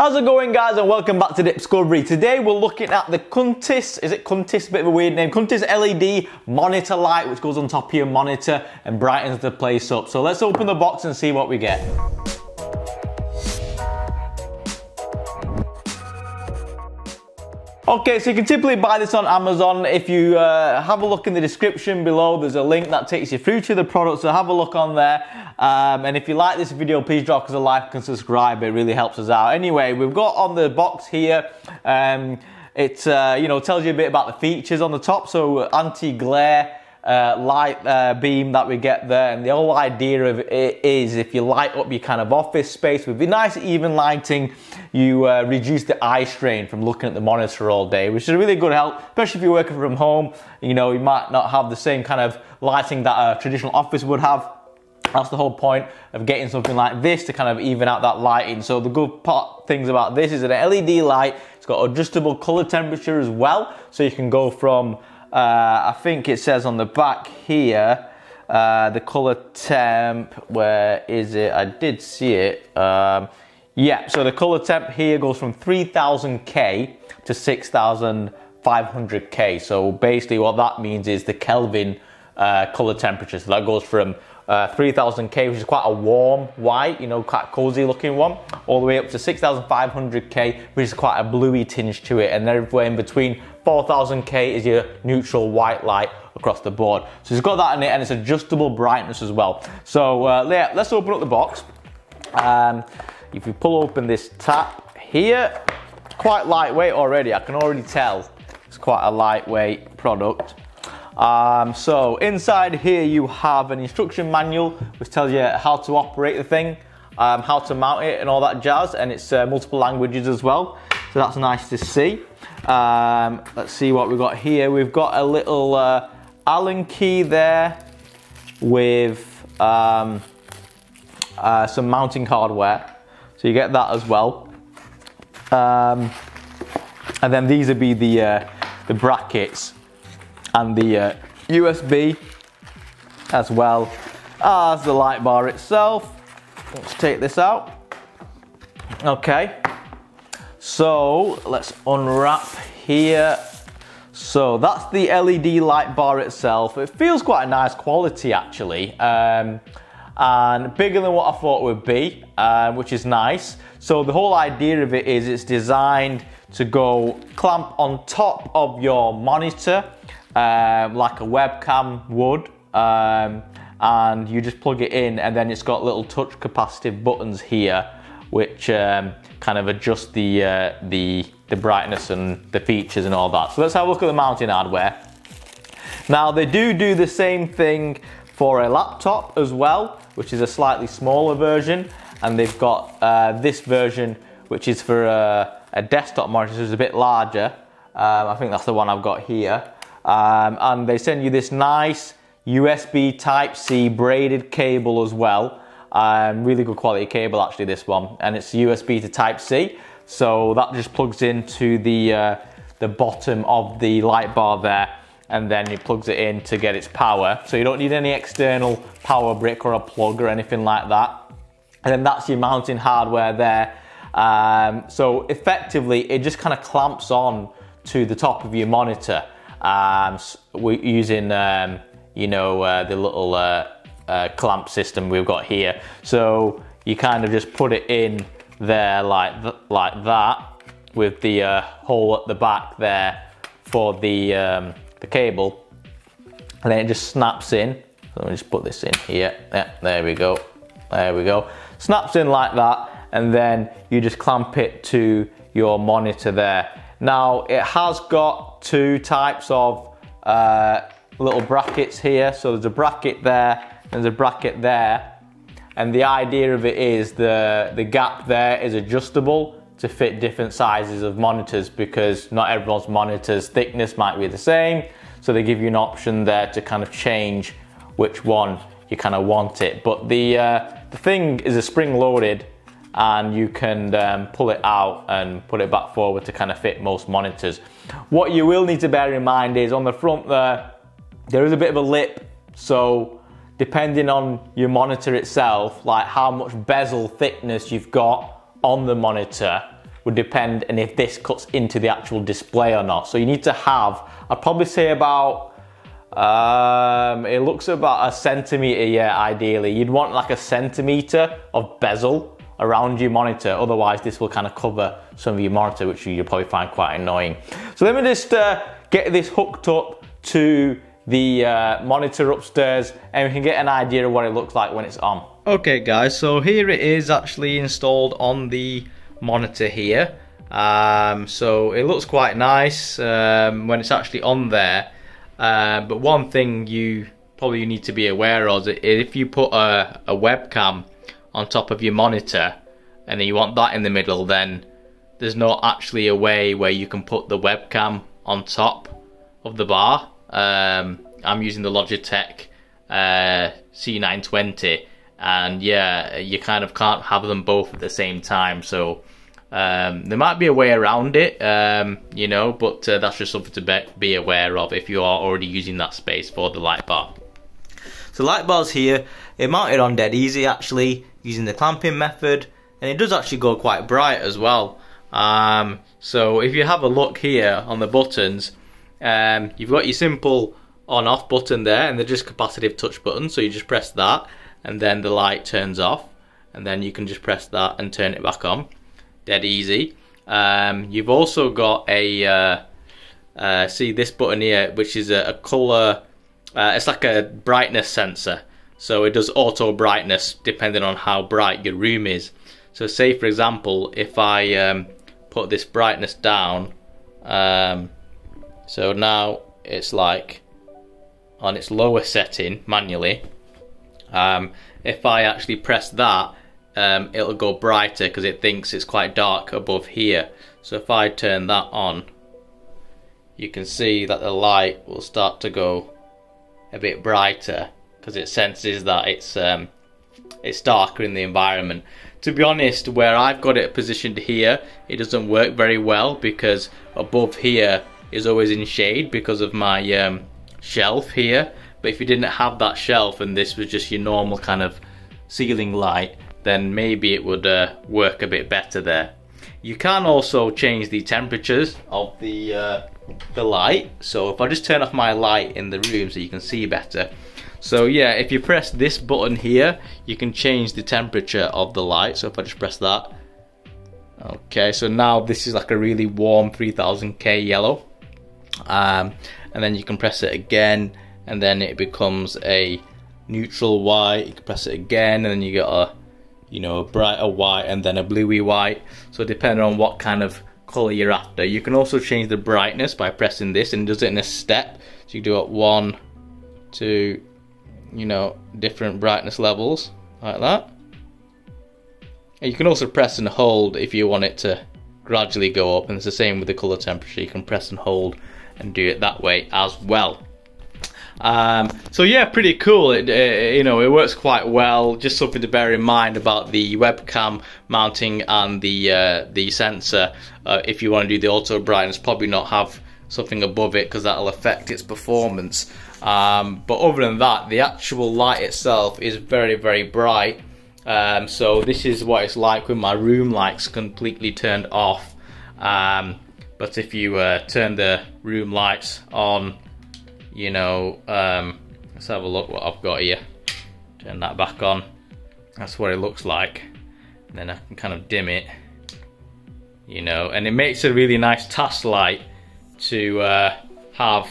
How's it going guys and welcome back to Dipscovery. Today we're looking at the Quntis, is it Quntis, a bit of a weird name, Quntis LED monitor light which goes on top of your monitor and brightens the place up. So let's open the box and see what we get. Okay, so you can typically buy this on Amazon. If you uh, have a look in the description below, there's a link that takes you through to the product, so have a look on there. Um, and if you like this video, please drop us a like and subscribe. It really helps us out. Anyway, we've got on the box here, um, it uh, you know tells you a bit about the features on the top. So anti-glare, uh, light uh, beam that we get there. And the whole idea of it is if you light up your kind of office space with the nice even lighting, you uh, reduce the eye strain from looking at the monitor all day, which is a really good help, especially if you're working from home. You know, you might not have the same kind of lighting that a traditional office would have. That's the whole point of getting something like this to kind of even out that lighting. So the good part things about this is an LED light. It's got adjustable color temperature as well. So you can go from uh, I think it says on the back here, uh, the color temp, where is it? I did see it. Um, yeah, so the color temp here goes from 3000K to 6500K. So basically what that means is the Kelvin uh, color temperature. So that goes from uh, 3000K, which is quite a warm white, you know, quite cozy looking one, all the way up to 6500K, which is quite a bluey tinge to it. And everywhere in between 4000K is your neutral white light across the board. So it's got that in it and it's adjustable brightness as well. So uh, yeah, let's open up the box. Um, if you pull open this tap here, quite lightweight already. I can already tell it's quite a lightweight product. Um, so inside here you have an instruction manual which tells you how to operate the thing, um, how to mount it and all that jazz and it's uh, multiple languages as well. So that's nice to see. Um, let's see what we've got here. We've got a little uh, Allen key there with um, uh, some mounting hardware. So you get that as well. Um, and then these would be the, uh, the brackets and the uh, USB as well as the light bar itself. Let's take this out. Okay, so let's unwrap here. So that's the LED light bar itself. It feels quite a nice quality actually. Um, and bigger than what I thought it would be, uh, which is nice. So the whole idea of it is it's designed to go clamp on top of your monitor um, like a webcam would. Um, and you just plug it in and then it's got little touch capacitive buttons here which um, kind of adjust the, uh, the, the brightness and the features and all that. So let's have a look at the mounting hardware. Now they do do the same thing for a laptop as well, which is a slightly smaller version. And they've got uh, this version, which is for a, a desktop monitor, so it's a bit larger. Um, I think that's the one I've got here. Um, and they send you this nice USB Type-C braided cable as well. Um, really good quality cable actually this one. And it's USB to Type-C. So that just plugs into the, uh, the bottom of the light bar there and then it plugs it in to get its power. So you don't need any external power brick or a plug or anything like that. And then that's your mounting hardware there. Um, so effectively, it just kind of clamps on to the top of your monitor um, we're using, um, you know, uh, the little uh, uh, clamp system we've got here. So you kind of just put it in there like, th like that with the uh, hole at the back there for the, um, the cable. And then it just snaps in. So let me just put this in here. Yeah, there we go. There we go. Snaps in like that. And then you just clamp it to your monitor there. Now it has got two types of uh, little brackets here. So there's a bracket there, there's a bracket there. And the idea of it is the, the gap there is adjustable to fit different sizes of monitors because not everyone's monitor's thickness might be the same. So they give you an option there to kind of change which one you kind of want it. But the, uh, the thing is a spring loaded and you can um, pull it out and put it back forward to kind of fit most monitors. What you will need to bear in mind is on the front there, there is a bit of a lip, so depending on your monitor itself, like how much bezel thickness you've got on the monitor, would depend and if this cuts into the actual display or not. So you need to have, I'd probably say about um, it looks about a centimeter, yeah, ideally. You'd want like a centimeter of bezel around your monitor, otherwise this will kind of cover some of your monitor, which you'll probably find quite annoying. So let me just uh, get this hooked up to the uh, monitor upstairs and we can get an idea of what it looks like when it's on. Okay guys, so here it is actually installed on the monitor here. Um, so it looks quite nice um, when it's actually on there. Uh, but one thing you probably need to be aware of is if you put a, a webcam on top of your monitor and you want that in the middle, then there's not actually a way where you can put the webcam on top of the bar. Um, I'm using the Logitech uh, C920 and yeah, you kind of can't have them both at the same time. So um, there might be a way around it, um, you know, but uh, that's just something to be, be aware of if you are already using that space for the light bar. So light bar's here, it mounted on dead easy actually, using the clamping method, and it does actually go quite bright as well. Um, so if you have a look here on the buttons, um, you've got your simple on off button there, and they're just capacitive touch buttons, so you just press that, and then the light turns off, and then you can just press that and turn it back on dead easy. Um, you've also got a uh, uh, see this button here, which is a, a color. Uh, it's like a brightness sensor, so it does auto brightness depending on how bright your room is. So, say for example, if I um, put this brightness down, um, so now it's like on its lower setting manually. Um, if I actually press that, um, it'll go brighter because it thinks it's quite dark above here. So if I turn that on, you can see that the light will start to go a bit brighter because it senses that it's um, it's darker in the environment. To be honest, where I've got it positioned here, it doesn't work very well because above here is always in shade because of my um, shelf here. But if you didn't have that shelf and this was just your normal kind of ceiling light, then maybe it would uh, work a bit better there. You can also change the temperatures of the, uh, the light. So if I just turn off my light in the room so you can see better. So yeah, if you press this button here, you can change the temperature of the light. So if I just press that. Okay, so now this is like a really warm 3000K yellow. Um, and then you can press it again and then it becomes a neutral white. You can press it again and then you get a you know, a brighter white and then a bluey white. So depending on what kind of color you're after. You can also change the brightness by pressing this and it does it in a step. So you do it one, two, you know, different brightness levels like that. And you can also press and hold if you want it to gradually go up and it's the same with the color temperature. You can press and hold and do it that way as well. Um, so yeah, pretty cool. It, uh, you know, it works quite well. Just something to bear in mind about the webcam mounting and the uh, the sensor. Uh, if you want to do the auto brightness, probably not have something above it because that'll affect its performance. Um, but other than that, the actual light itself is very very bright. Um, so this is what it's like when my room lights completely turned off. Um, but if you uh, turn the room lights on you know, um, let's have a look what I've got here. Turn that back on. That's what it looks like. And then I can kind of dim it, you know, and it makes a really nice task light to uh, have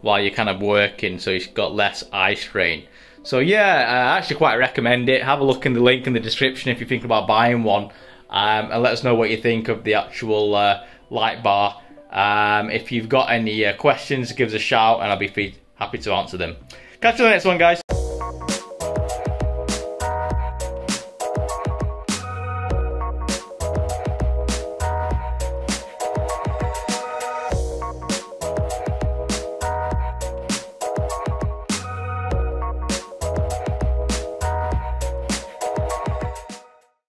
while you're kind of working so you've got less eye strain. So yeah, I actually quite recommend it. Have a look in the link in the description if you think about buying one. Um, and let us know what you think of the actual uh, light bar um, if you've got any uh, questions, give us a shout and I'll be happy to answer them. Catch you on the next one, guys.